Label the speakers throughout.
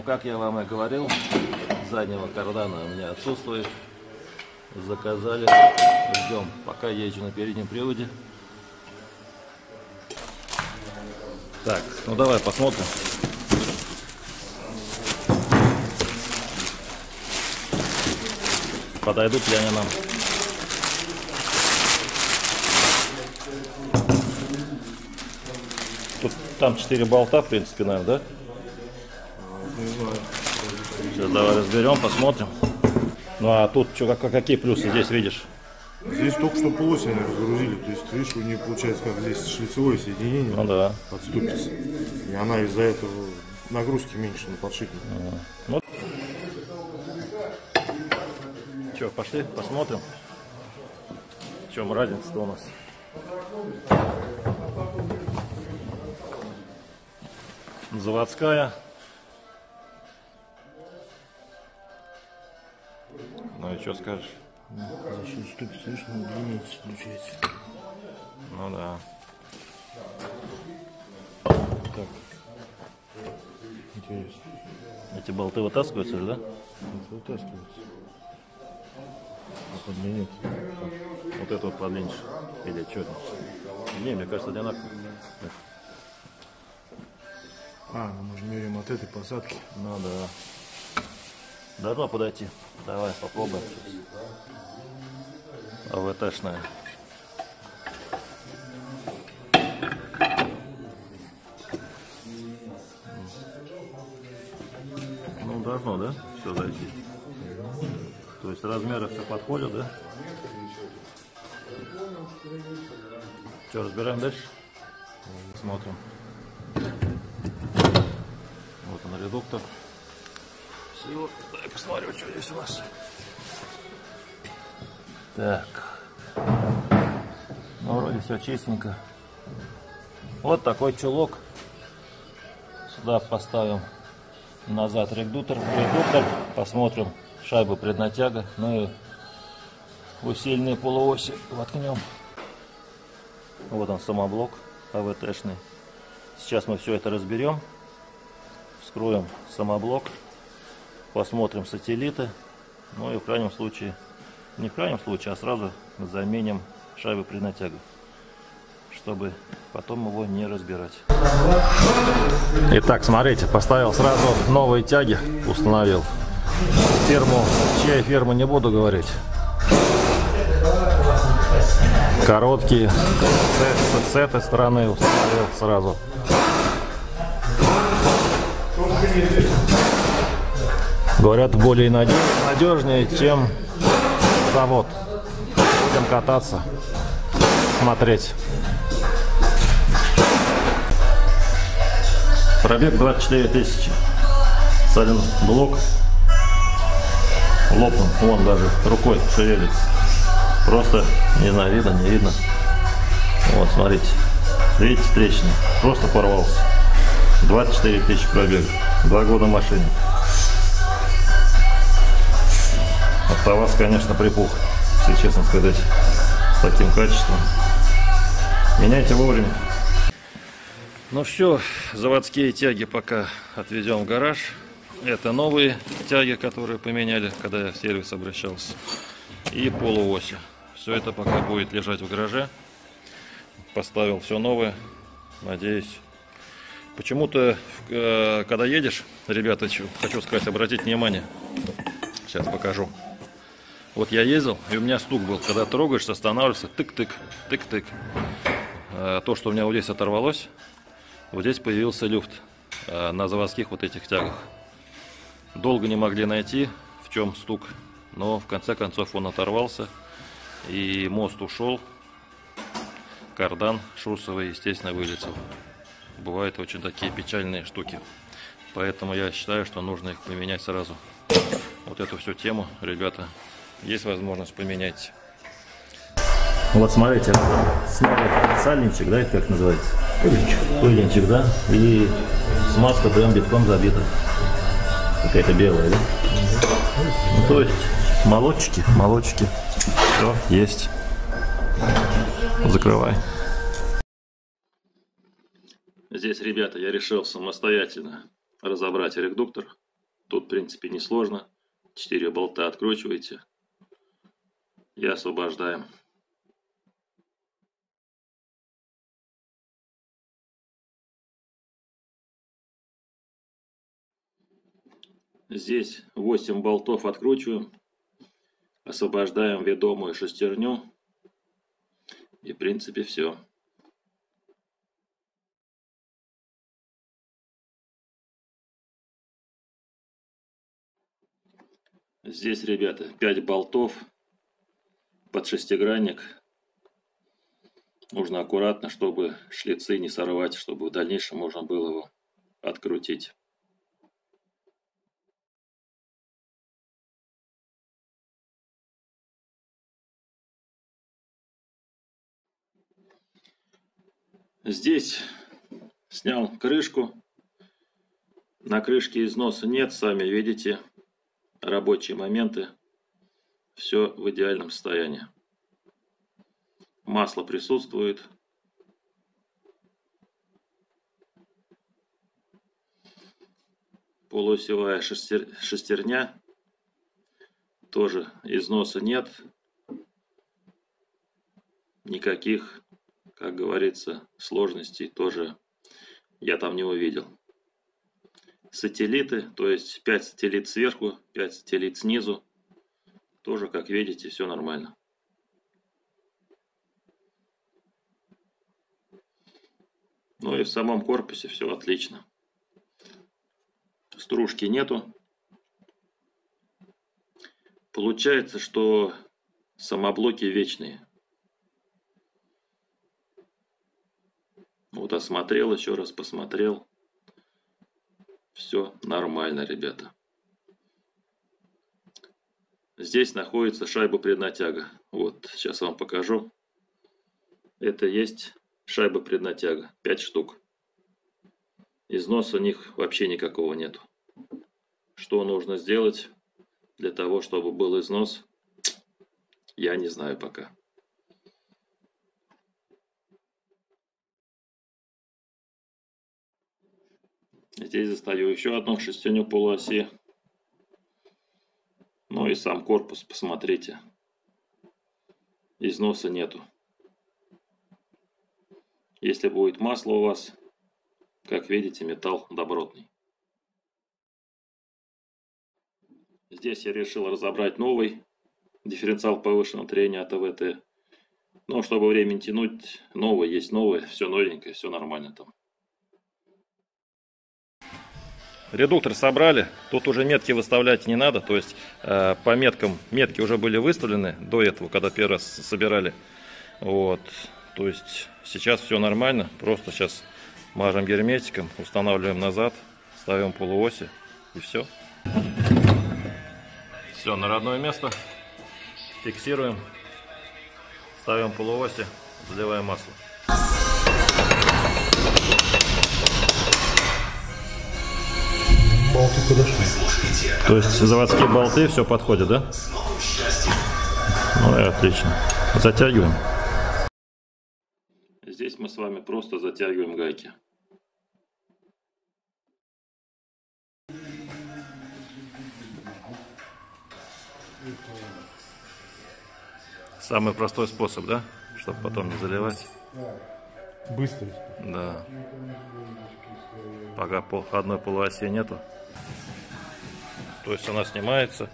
Speaker 1: Ну, как я вам и говорил, заднего кардана у меня отсутствует. Заказали, ждем, пока езжу на переднем приводе. Так, ну давай посмотрим. Подойдут ли они нам. Тут там 4 болта, в принципе, наверное, да? Сейчас давай разберем, посмотрим. Ну а тут что, как, какие плюсы здесь видишь?
Speaker 2: Здесь только что полось они разгрузили. То есть, видишь, у нее получается как здесь шлицевое соединение
Speaker 1: Ну да.
Speaker 2: подступится. И она из-за этого нагрузки меньше на подшипник.
Speaker 1: Ну. Че, пошли, посмотрим. В чем разница-то у нас? Заводская. Ну и что скажешь?
Speaker 2: За счет видишь, на длине включается.
Speaker 1: Ну да.
Speaker 2: Так. Интересно.
Speaker 1: Эти болты вытаскиваются же, да?
Speaker 2: Это вытаскивается. А по длине
Speaker 1: Вот это вот подлиннее. Или что? Не, мне кажется, одинаково.
Speaker 2: А, ну мы же меряем от этой посадки.
Speaker 1: Ну да. Должно подойти. Давай попробуем. АВТшная. Ну, должно, да? Все зайти. То есть размеры все подходят, да? Что, разбираем дальше? Смотрим. Вот он редуктор. Все, дай посмотрю, что здесь у нас. Так. Ну, вроде все чистенько. Вот такой чулок. Сюда поставим назад редуктор. Редуктор. Посмотрим шайбу преднатяга. Ну и усиленные полуоси воткнем. Вот он самоблок АВТшный. Сейчас мы все это разберем. Вскроем самоблок. Посмотрим сателлиты. Ну и в крайнем случае, не в крайнем случае, а сразу заменим шайбы преднатяга. Чтобы потом его не разбирать. Итак, смотрите, поставил сразу новые тяги, установил. Фирму, чья фирма не буду говорить. Короткие, с, с этой стороны установил сразу. Говорят, более надеж- надежнее, чем завод. Будем кататься, смотреть. Пробег 24 тысячи. Сален блок. Лопнул. Вон даже рукой шевелится. Просто, не знаю, видно, не видно. Вот, смотрите. Видите, трещина. Просто порвался. 24 тысячи пробег. Два года машине. АвтоВАЗ, конечно, припух, если честно сказать, с таким качеством. Меняйте вовремя. Ну все, заводские тяги пока отведем в гараж. Это новые тяги, которые поменяли, когда я в сервис обращался. И полуоси. Все это пока будет лежать в гараже. Поставил все новое. Надеюсь. Почему-то, э, когда едешь, ребята, хочу сказать, обратите внимание. Сейчас покажу. Вот я ездил, и у меня стук был. Когда трогаешься, останавливаешься, тык-тык, тык-тык. Э, То, что у меня вот здесь оторвалось, вот здесь появился люфт э, на заводских вот этих тягах. Долго не могли найти, в чем стук, но в конце концов он оторвался, и мост ушел, кардан шурсовый, естественно, вылетел. Бывают очень такие печальные штуки. Поэтому я считаю, что нужно их поменять сразу. Вот эту всю тему, ребята, есть возможность поменять. Вот смотрите, сняли сальничек, да, это как называется? Пыльничек. Пыльничек, да? И смазка прям битком забита. Какая-то белая, да? Ну, то есть молочки, молочки. Все, есть. Закрывай. Здесь, ребята, я решил самостоятельно разобрать редуктор. Тут, в принципе, несложно. Четыре болта откручиваете и освобождаем. Здесь 8 болтов откручиваем, освобождаем ведомую шестерню и в принципе все. Здесь, ребята, 5 болтов под шестигранник. Нужно аккуратно, чтобы шлицы не сорвать, чтобы в дальнейшем можно было его открутить. Здесь снял крышку. На крышке износа нет, сами видите. Рабочие моменты. Все в идеальном состоянии. Масло присутствует. Полуосевая шестер... шестерня. Тоже износа нет. Никаких как говорится, сложностей тоже я там не увидел. Сателлиты, то есть 5 сателлит сверху, 5 сателлит снизу. Тоже, как видите, все нормально. Ну и в самом корпусе все отлично. Стружки нету. Получается, что самоблоки вечные. Вот осмотрел, еще раз посмотрел. Все нормально, ребята. Здесь находится шайба преднатяга. Вот, сейчас вам покажу. Это есть шайба преднатяга. 5 штук. Износа у них вообще никакого нету. Что нужно сделать для того, чтобы был износ, я не знаю пока. Здесь достаю еще одну шестерню полуоси. Ну и сам корпус, посмотрите. Износа нету. Если будет масло у вас, как видите, металл добротный. Здесь я решил разобрать новый дифференциал повышенного трения от АВТ. Но чтобы время тянуть, новый есть новый, все новенькое, все нормально там. Редуктор собрали, тут уже метки выставлять не надо, то есть э, по меткам, метки уже были выставлены до этого, когда первый раз собирали. Вот, то есть сейчас все нормально, просто сейчас мажем герметиком, устанавливаем назад, ставим полуоси и все. Все на родное место, фиксируем, ставим полуоси, заливаем масло.
Speaker 2: Болты подошли.
Speaker 1: То есть заводские болты все подходят, да? Ну и отлично. Затягиваем. Здесь мы с вами просто затягиваем гайки. Самый простой способ, да? Чтобы потом не заливать.
Speaker 2: Быстрый.
Speaker 1: Да. Пока одной полуоси нету. То есть она снимается,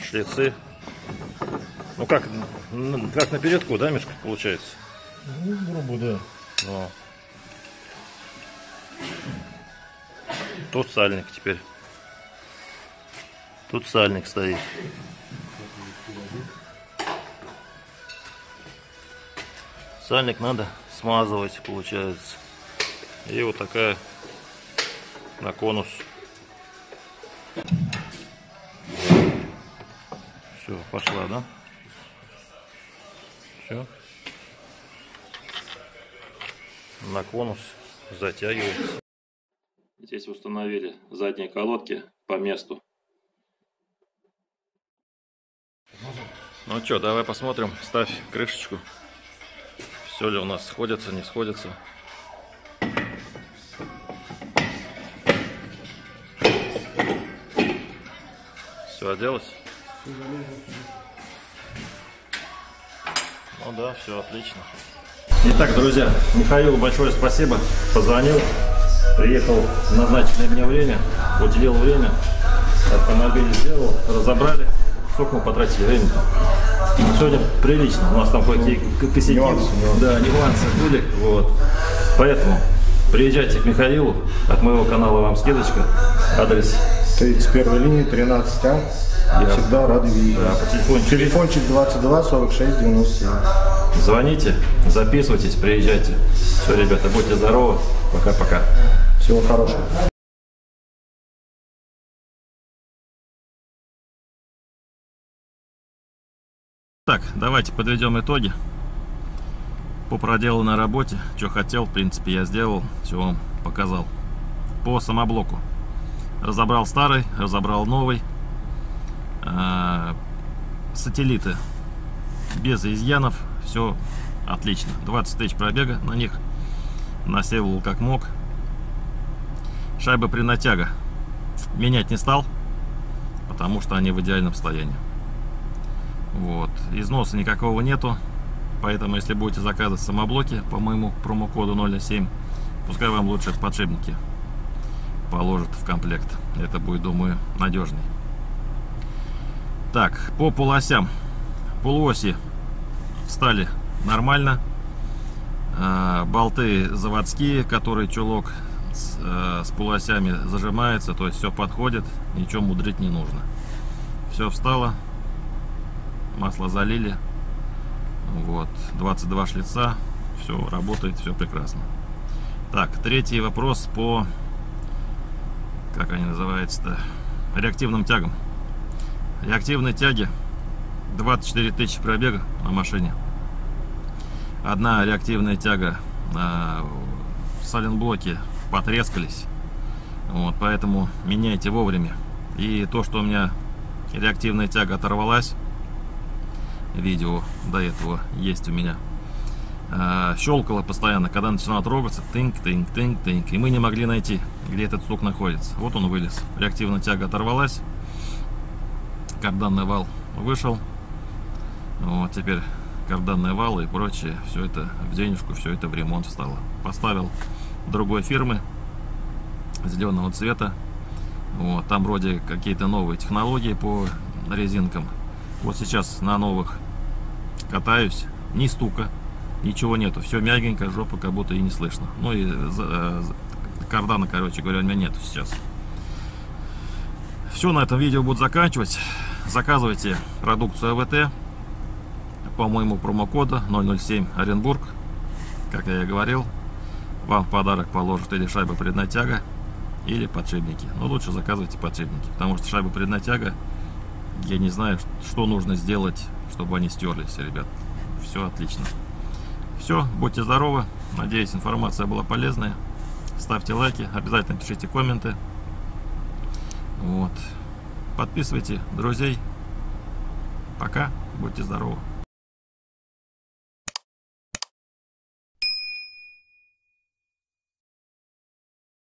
Speaker 1: шлицы. Ну как, как на передку, да, Мишка, получается?
Speaker 2: Ну, грубо, да.
Speaker 1: Но. Тут сальник теперь. Тут сальник стоит. Сальник надо смазывать, получается. И вот такая на конус все, пошла, да? Все. На конус затягивается. Здесь установили задние колодки по месту. Ну что, давай посмотрим. Ставь крышечку. Все ли у нас сходится, не сходится. Все оделось? Ну да, все отлично. Итак, друзья, Михаилу большое спасибо. Позвонил, приехал в назначенное мне время, уделил время, автомобиль сделал, разобрали. Сколько мы потратили времени? Сегодня прилично. У нас там кое-какие косяки,
Speaker 2: Нюансы, нюансы.
Speaker 1: да, нюансы были. Вот. Поэтому приезжайте к Михаилу. От моего канала вам скидочка. Адрес
Speaker 2: 31 линии, 13А.
Speaker 1: Я-
Speaker 2: Всегда рады видеть.
Speaker 1: да, по телефончику.
Speaker 2: Телефончик 22 46 97.
Speaker 1: Звоните, записывайтесь, приезжайте. Все, ребята, будьте здоровы. Пока-пока.
Speaker 2: Всего хорошего.
Speaker 1: Давайте подведем итоги по проделанной работе. Что хотел, в принципе, я сделал, все вам показал. По самоблоку. Разобрал старый, разобрал новый. А, Сателлиты без изъянов, все отлично. 20 тысяч пробега на них. Насеивал как мог. Шайба при натяга менять не стал, потому что они в идеальном состоянии. Вот. Износа никакого нету. Поэтому, если будете заказывать самоблоки по моему промокоду 007, пускай вам лучше подшипники положат в комплект. Это будет, думаю, надежней. Так, по полосям. Полуоси встали нормально. А, Болты заводские, которые чулок с, э, с полосями зажимается, то есть все подходит, ничего мудрить не нужно. Все встало, масло залили. Вот, 22 шлица, все работает, все прекрасно. Так, третий вопрос по, как они называются-то, реактивным тягам. Реактивные тяги, 24 тысячи пробега на машине. Одна реактивная тяга а, в сайлентблоке потрескались. Вот, поэтому меняйте вовремя. И то, что у меня реактивная тяга оторвалась, видео до этого есть у меня. А, щелкало постоянно, когда начинала трогаться, тынк, тынк, тынк, тынк. И мы не могли найти, где этот стук находится. Вот он вылез. Реактивная тяга оторвалась. Карданный вал вышел. Вот теперь карданный вал и прочее. Все это в денежку, все это в ремонт встало. Поставил другой фирмы зеленого цвета. Вот, там вроде какие-то новые технологии по резинкам. Вот сейчас на новых катаюсь, ни стука, ничего нету, все мягенько, жопа как будто и не слышно. Ну и э, за- кардана, короче говоря, у меня нету сейчас. Все, на этом видео буду заканчивать. Заказывайте продукцию АВТ по моему промокоду 007 Оренбург. Как я и говорил, вам в подарок положат или шайба преднатяга, или подшипники. Но лучше заказывайте подшипники, потому что шайба преднатяга, я не знаю, что нужно сделать, чтобы они стерлись, ребят. Все отлично. Все, будьте здоровы. Надеюсь, информация была полезная. Ставьте лайки, обязательно пишите комменты. Вот. Подписывайте друзей. Пока. Будьте здоровы.